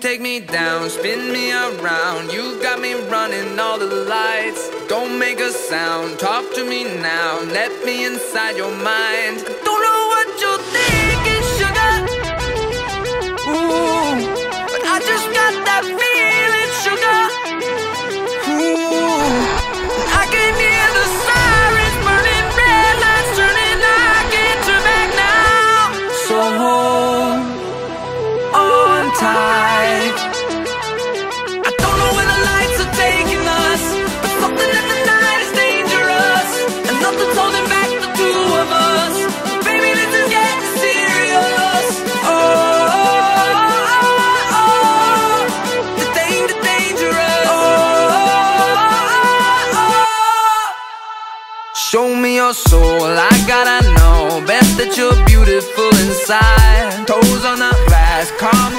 take me down, spin me around. You got me running all the lights. Don't make a sound, talk to me now. Let me inside your mind. Don't know what you're thinking, sugar. Ooh, but I just got that feeling, sugar. Ooh, I can hear the sirens burning, red lights turning. I can't turn back now. So hold on tight. Show me your soul, I gotta know. Best that you're beautiful inside. Toes on the glass, car